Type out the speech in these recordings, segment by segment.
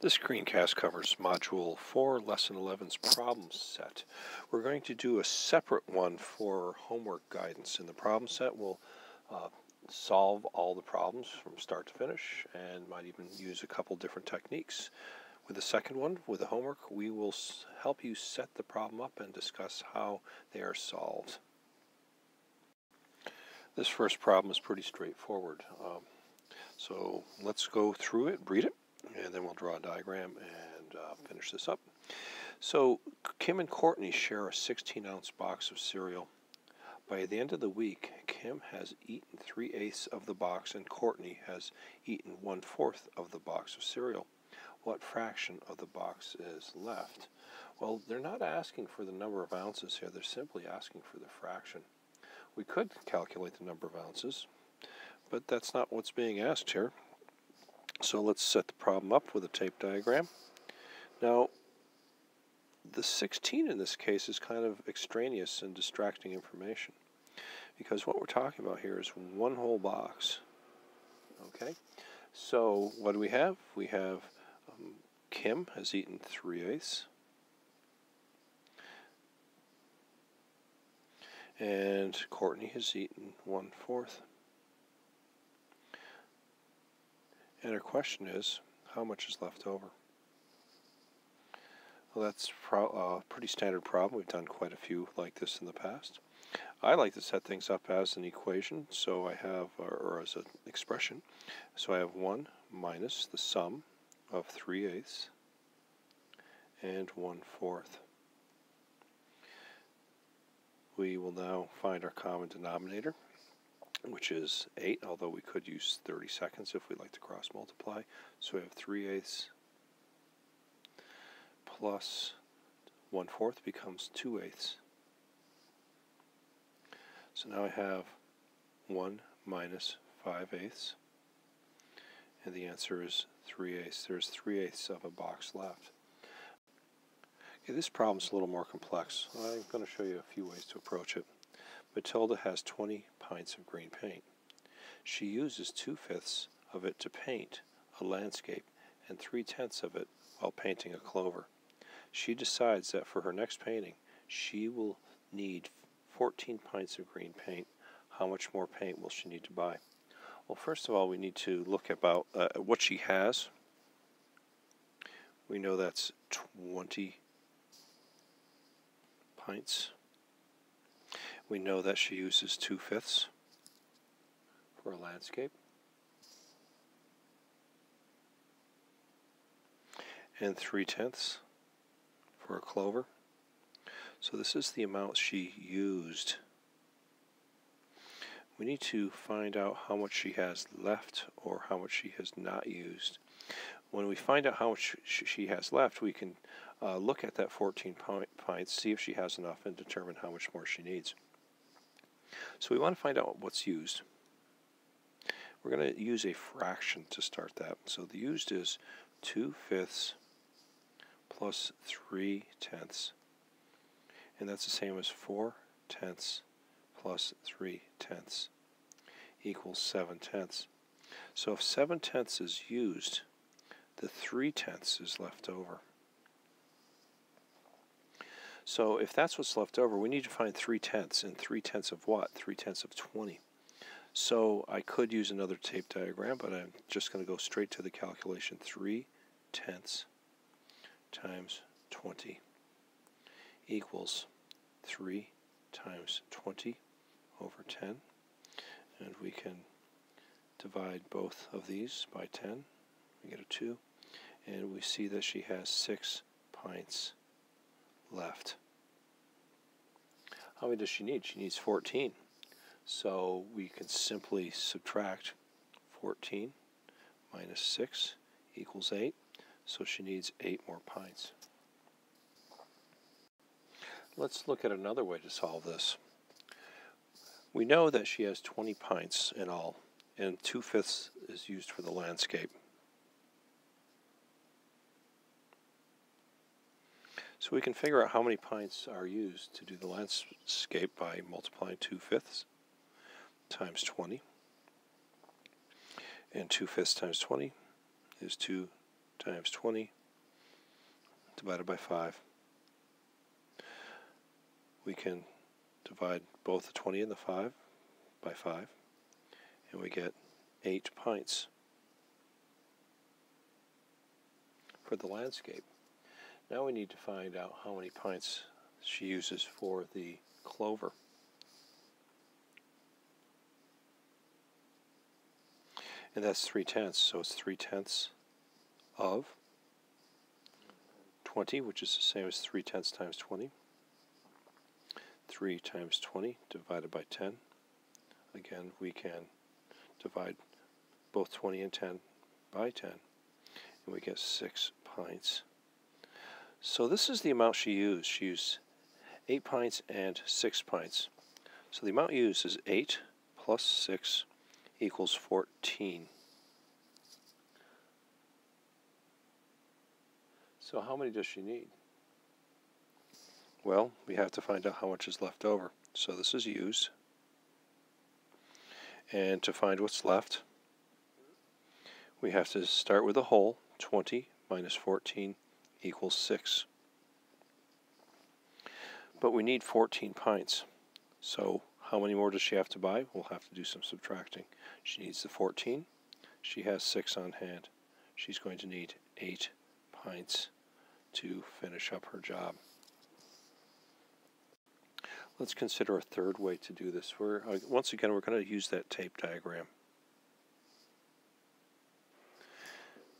This screencast covers Module 4, Lesson 11's problem set. We're going to do a separate one for homework guidance. In the problem set, we'll uh, solve all the problems from start to finish and might even use a couple different techniques. With the second one, with the homework, we will help you set the problem up and discuss how they are solved. This first problem is pretty straightforward. Um, so let's go through it, read it, and then we'll draw a diagram and uh, finish this up. So Kim and Courtney share a 16 ounce box of cereal. By the end of the week, Kim has eaten three eighths of the box and Courtney has eaten one fourth of the box of cereal. What fraction of the box is left? Well, they're not asking for the number of ounces here, they're simply asking for the fraction. We could calculate the number of ounces, but that's not what's being asked here. So let's set the problem up with a tape diagram. Now, the 16 in this case is kind of extraneous and distracting information because what we're talking about here is one whole box. Okay, so what do we have? We have um, Kim has eaten 3 eighths. And Courtney has eaten 1 fourth. And our question is, how much is left over? Well, that's a uh, pretty standard problem. We've done quite a few like this in the past. I like to set things up as an equation, so I have, or, or as an expression. So I have 1 minus the sum of 3 eighths and 1 fourth. We will now find our common denominator which is 8, although we could use 30 seconds if we'd like to cross multiply. So we have 3 eighths plus 1 fourth becomes 2 eighths. So now I have 1 minus 5 eighths, and the answer is 3 eighths. There's 3 eighths of a box left. Okay, this problem's a little more complex. I'm going to show you a few ways to approach it. Matilda has 20 pints of green paint. She uses two-fifths of it to paint a landscape and three-tenths of it while painting a clover. She decides that for her next painting, she will need 14 pints of green paint. How much more paint will she need to buy? Well, first of all, we need to look about uh, what she has. We know that's 20 pints. We know that she uses two-fifths for a landscape. And three-tenths for a clover. So this is the amount she used. We need to find out how much she has left or how much she has not used. When we find out how much she has left, we can uh, look at that 14 pints, see if she has enough, and determine how much more she needs. So we want to find out what's used. We're going to use a fraction to start that. So the used is 2 fifths plus 3 tenths. And that's the same as 4 tenths plus 3 tenths equals 7 tenths. So if 7 tenths is used, the 3 tenths is left over. So if that's what's left over, we need to find 3 tenths. And 3 tenths of what? 3 tenths of 20. So I could use another tape diagram, but I'm just going to go straight to the calculation. 3 tenths times 20 equals 3 times 20 over 10. And we can divide both of these by 10. We get a 2. And we see that she has 6 pints left. How many does she need? She needs 14. So we can simply subtract 14 minus 6 equals 8. So she needs 8 more pints. Let's look at another way to solve this. We know that she has 20 pints in all, and 2 fifths is used for the landscape. So we can figure out how many pints are used to do the landscape by multiplying 2 fifths times 20. And 2 fifths times 20 is 2 times 20 divided by 5. We can divide both the 20 and the 5 by 5, and we get 8 pints for the landscape. Now we need to find out how many pints she uses for the clover. And that's 3 tenths, so it's 3 tenths of 20, which is the same as 3 tenths times 20. 3 times 20 divided by 10. Again, we can divide both 20 and 10 by 10, and we get 6 pints. So this is the amount she used. She used 8 pints and 6 pints. So the amount used is 8 plus 6 equals 14. So how many does she need? Well, we have to find out how much is left over. So this is used. And to find what's left, we have to start with a whole. 20 minus 14 equals 6. But we need 14 pints. So how many more does she have to buy? We'll have to do some subtracting. She needs the 14. She has 6 on hand. She's going to need 8 pints to finish up her job. Let's consider a third way to do this. We're, uh, once again, we're going to use that tape diagram.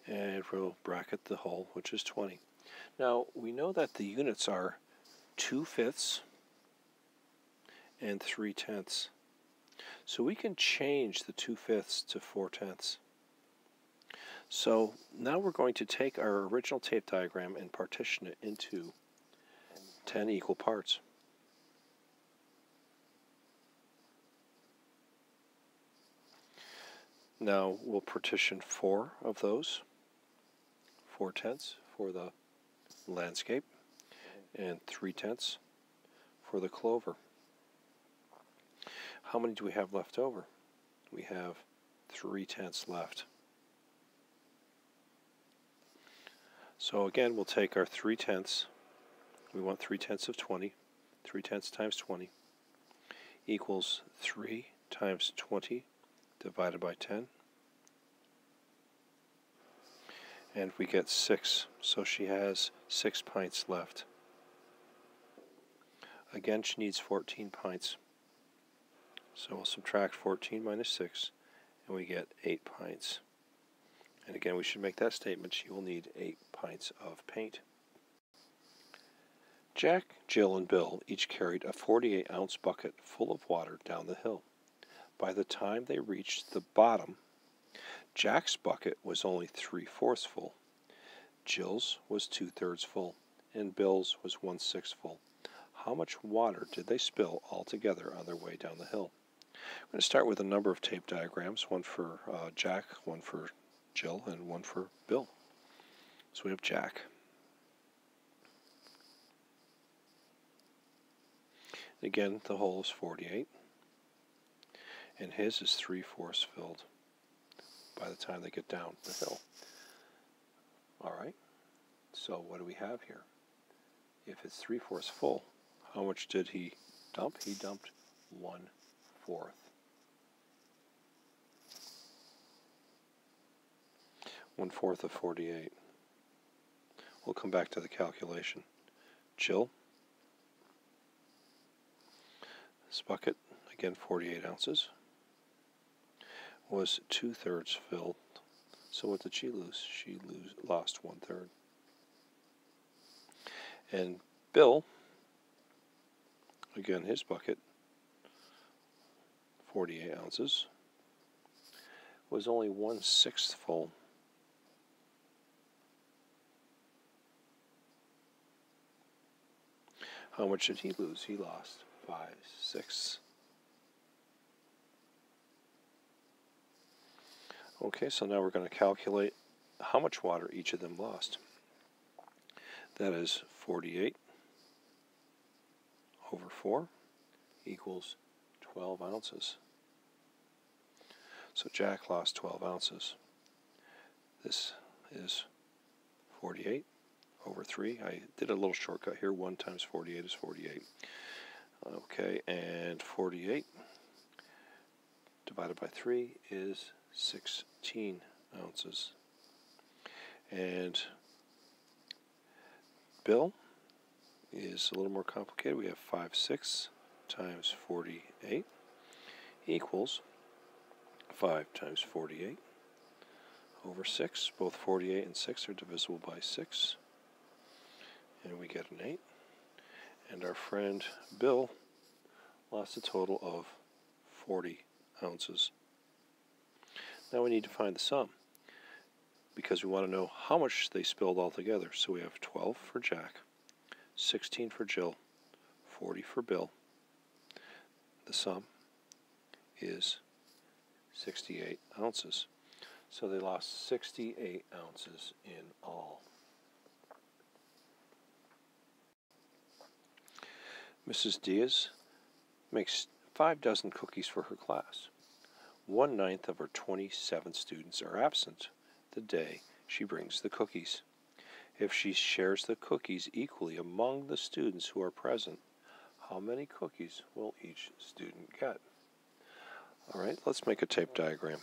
And we'll bracket the whole, which is 20. Now, we know that the units are 2 fifths and 3 tenths. So we can change the 2 fifths to 4 tenths. So now we're going to take our original tape diagram and partition it into 10 equal parts. Now we'll partition four of those, four tenths for the landscape, and three tenths for the clover. How many do we have left over? We have three tenths left. So again, we'll take our three tenths. We want three tenths of 20. Three tenths times 20 equals 3 times 20 divided by 10. And we get 6, so she has 6 pints left. Again, she needs 14 pints. So we'll subtract 14 minus 6, and we get 8 pints. And again, we should make that statement. She will need 8 pints of paint. Jack, Jill, and Bill each carried a 48 ounce bucket full of water down the hill. By the time they reached the bottom, Jack's bucket was only three fourths full, Jill's was two thirds full, and Bill's was one sixth full. How much water did they spill altogether on their way down the hill? I'm going to start with a number of tape diagrams, one for uh, Jack, one for Jill, and one for Bill. So we have Jack. Again, the whole is 48, and his is three-fourths filled by the time they get down the hill. All right, so what do we have here? If it's three-fourths full, how much did he dump? He dumped one-fourth. One-fourth of 48. We'll come back to the calculation. Jill. This bucket, again 48 ounces, was two thirds filled. So what did she lose? She lose, lost one third. And Bill, again his bucket, 48 ounces, was only one sixth full. How much did he lose? He lost five, six. Okay, so now we're going to calculate how much water each of them lost. That is 48 over 4 equals 12 ounces. So Jack lost 12 ounces. This is 48 over 3. I did a little shortcut here. 1 times 48 is 48. Okay, and 48 divided by 3 is 16 ounces. And Bill is a little more complicated. We have 5 6 times 48 equals 5 times 48 over 6. Both 48 and 6 are divisible by 6. And we get an 8. And our friend Bill lost a total of 40 ounces. Now we need to find the sum because we want to know how much they spilled altogether. So we have 12 for Jack, 16 for Jill, 40 for Bill. The sum is 68 ounces. So they lost 68 ounces in all. Mrs. Diaz makes five dozen cookies for her class. One ninth of her 27 students are absent the day she brings the cookies. If she shares the cookies equally among the students who are present, how many cookies will each student get? All right, let's make a tape diagram.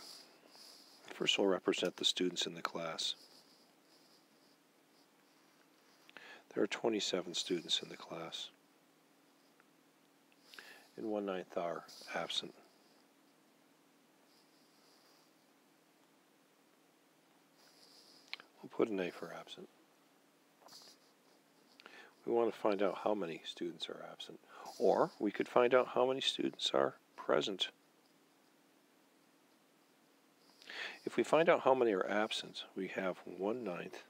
First, we'll represent the students in the class. There are 27 students in the class, and one ninth are absent. Put an A for absent. We want to find out how many students are absent, or we could find out how many students are present. If we find out how many are absent, we have 1 ninth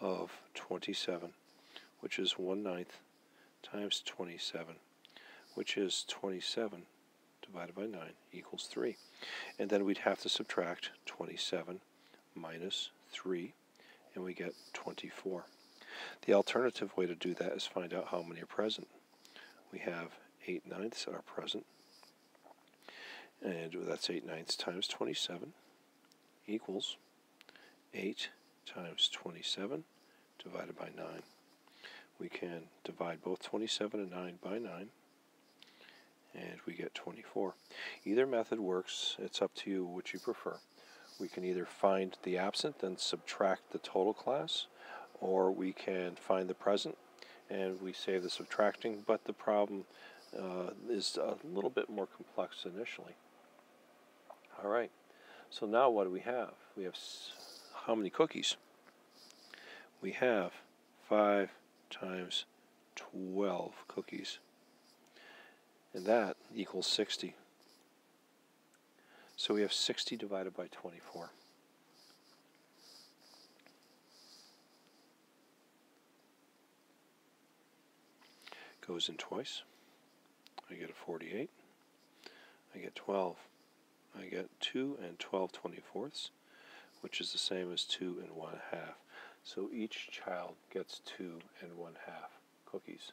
of 27, which is 1 ninth times 27, which is 27 divided by 9 equals 3. And then we'd have to subtract 27 minus 3, and we get 24. The alternative way to do that is find out how many are present. We have 8 ninths are present, and that's 8 ninths times 27 equals 8 times 27 divided by 9. We can divide both 27 and 9 by 9 and we get 24. Either method works. It's up to you which you prefer. We can either find the absent and subtract the total class or we can find the present and we save the subtracting but the problem uh, is a little bit more complex initially. All right. So now what do we have? We have how many cookies? We have 5 times 12 cookies. And that equals 60. So we have 60 divided by 24. Goes in twice. I get a 48. I get 12. I get 2 and 12 24ths, which is the same as 2 and 1 half. So each child gets 2 and 1 half cookies.